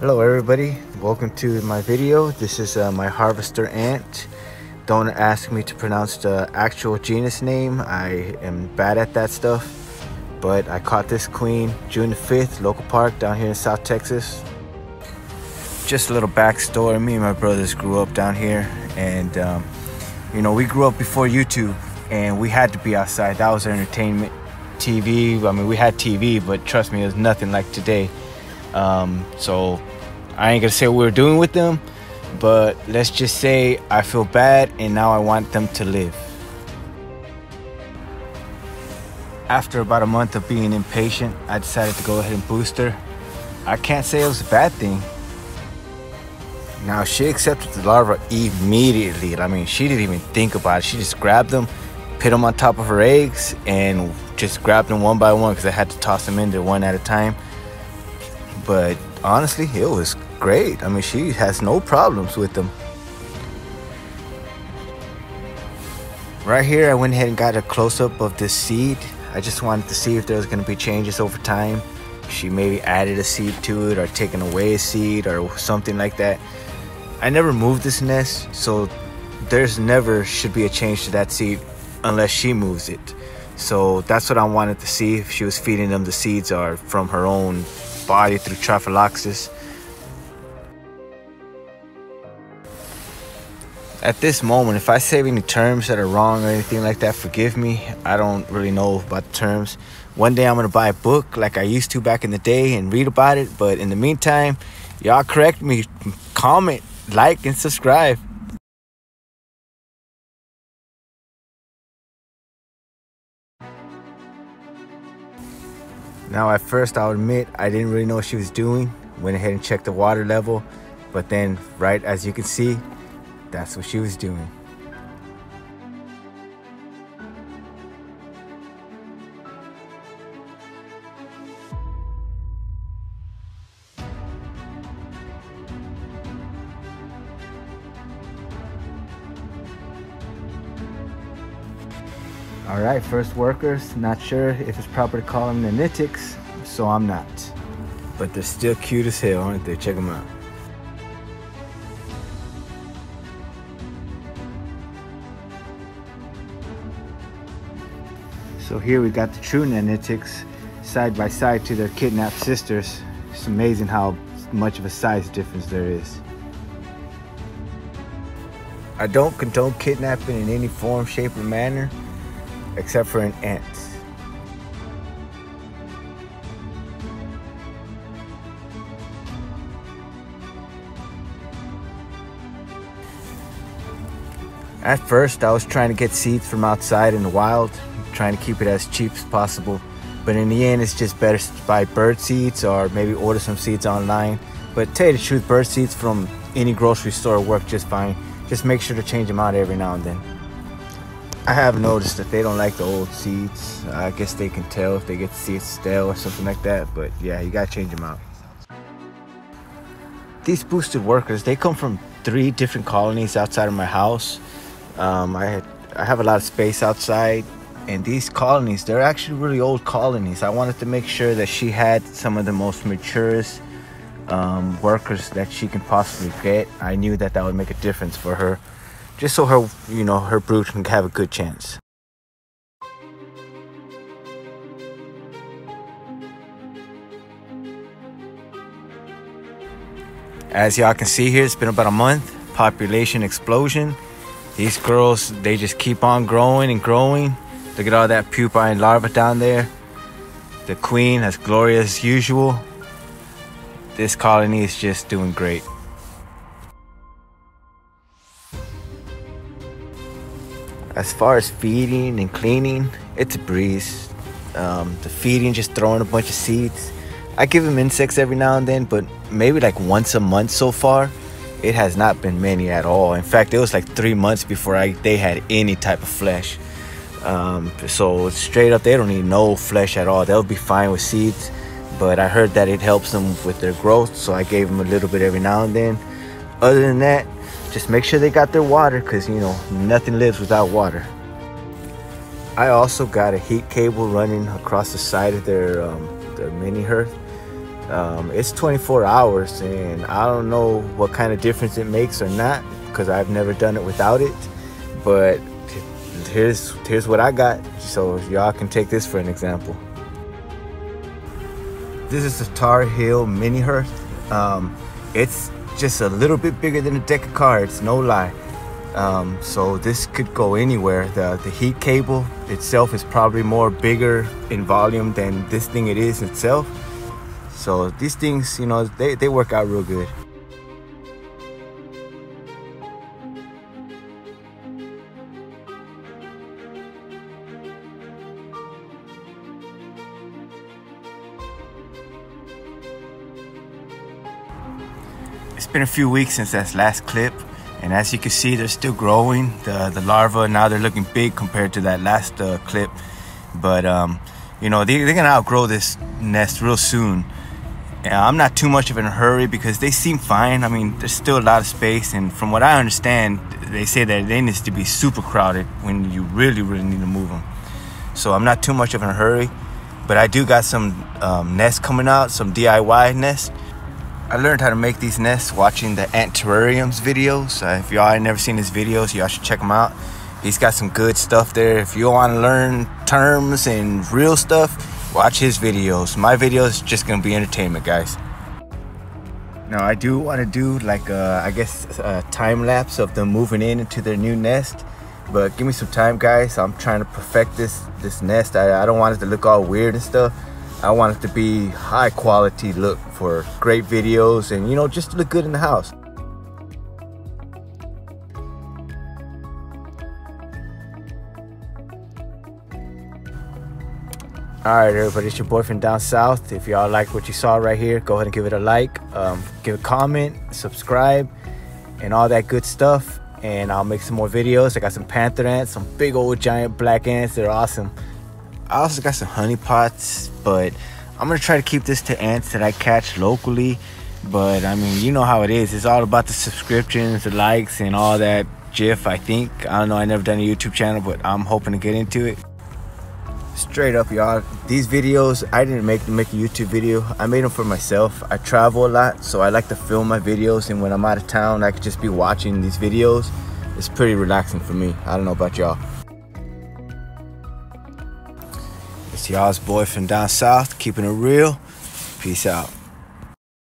Hello everybody, welcome to my video. This is uh, my harvester ant. Don't ask me to pronounce the actual genus name. I am bad at that stuff. But I caught this queen June 5th, local park down here in South Texas. Just a little backstory. Me and my brothers grew up down here and um, you know, we grew up before YouTube and we had to be outside. That was entertainment. TV, I mean, we had TV, but trust me, it was nothing like today. Um, so I ain't gonna say what we are doing with them, but let's just say I feel bad and now I want them to live. After about a month of being impatient, I decided to go ahead and boost her. I can't say it was a bad thing. Now she accepted the larva immediately. I mean, she didn't even think about it. She just grabbed them, put them on top of her eggs, and just grabbed them one by one because I had to toss them in there one at a time. But honestly, it was great. I mean, she has no problems with them. Right here, I went ahead and got a close-up of this seed. I just wanted to see if there was going to be changes over time. She maybe added a seed to it or taken away a seed or something like that. I never moved this nest, so there's never should be a change to that seed unless she moves it. So that's what I wanted to see if she was feeding them the seeds or from her own body through Trophallaxis. At this moment, if I say any terms that are wrong or anything like that, forgive me. I don't really know about the terms. One day I'm gonna buy a book like I used to back in the day and read about it. But in the meantime, y'all correct me, comment, like, and subscribe. Now at first I'll admit I didn't really know what she was doing. Went ahead and checked the water level. But then right as you can see, that's what she was doing. All right, first workers, not sure if it's proper to call them nanitics, so I'm not. But they're still cute as hell, aren't they? Check them out. So here we got the true nanitics side by side to their kidnapped sisters. It's amazing how much of a size difference there is. I don't condone kidnapping in any form, shape, or manner except for an ant. At first, I was trying to get seeds from outside in the wild, trying to keep it as cheap as possible. But in the end, it's just better to buy bird seeds or maybe order some seeds online. But tell you the truth, bird seeds from any grocery store work just fine. Just make sure to change them out every now and then. I have noticed that they don't like the old seeds. I guess they can tell if they get the seeds stale or something like that. But yeah, you gotta change them out. These boosted workers, they come from three different colonies outside of my house. Um, I, I have a lot of space outside and these colonies, they're actually really old colonies. I wanted to make sure that she had some of the most maturest um, workers that she can possibly get. I knew that that would make a difference for her just so her, you know, her brood can have a good chance. As y'all can see here, it's been about a month. Population explosion. These girls, they just keep on growing and growing. Look at all that pupae and larva down there. The queen, as glorious as usual. This colony is just doing great. As far as feeding and cleaning, it's a breeze. Um, the feeding, just throwing a bunch of seeds. I give them insects every now and then, but maybe like once a month so far. It has not been many at all. In fact, it was like three months before I, they had any type of flesh. Um, so straight up, they don't need no flesh at all. They'll be fine with seeds. But I heard that it helps them with their growth, so I gave them a little bit every now and then. Other than that, just make sure they got their water because you know nothing lives without water I also got a heat cable running across the side of their um, their mini hearth Um, it's 24 hours, and I don't know what kind of difference it makes or not because I've never done it without it. But here's here's what I got, so y'all can take this for an example. This is the Tar Heel Mini Hearth. Um, it's just a little bit bigger than a deck of cards, no lie. Um, so this could go anywhere. The, the heat cable itself is probably more bigger in volume than this thing it is itself. So these things, you know, they, they work out real good. It's been a few weeks since that last clip and as you can see they're still growing. The the larvae now they're looking big compared to that last uh, clip. But um, you know they, are gonna outgrow this nest real soon. And I'm not too much of in a hurry because they seem fine. I mean there's still a lot of space and from what I understand they say that they need to be super crowded when you really really need to move them. So I'm not too much of in a hurry but I do got some um, nests coming out some DIY nests I learned how to make these nests watching the Ant Terrariums videos. Uh, if y'all ain't never seen his videos, y'all should check them out. He's got some good stuff there. If you want to learn terms and real stuff, watch his videos. My videos just gonna be entertainment, guys. Now I do want to do like a, I guess a time lapse of them moving in into their new nest. But give me some time, guys. I'm trying to perfect this this nest. I, I don't want it to look all weird and stuff. I want it to be high quality look for great videos and you know just to look good in the house. Alright everybody, it's your boyfriend down south. If y'all like what you saw right here, go ahead and give it a like, um, give a comment, subscribe, and all that good stuff. And I'll make some more videos. I got some panther ants, some big old giant black ants. They're awesome. I also got some honey pots, but I'm gonna try to keep this to ants that I catch locally. But I mean, you know how it is. It's all about the subscriptions, the likes, and all that jiff. I think I don't know. I never done a YouTube channel, but I'm hoping to get into it. Straight up, y'all. These videos, I didn't make them make a YouTube video. I made them for myself. I travel a lot, so I like to film my videos. And when I'm out of town, I could just be watching these videos. It's pretty relaxing for me. I don't know about y'all. It's y'all's boy from down south, keeping it real. Peace out.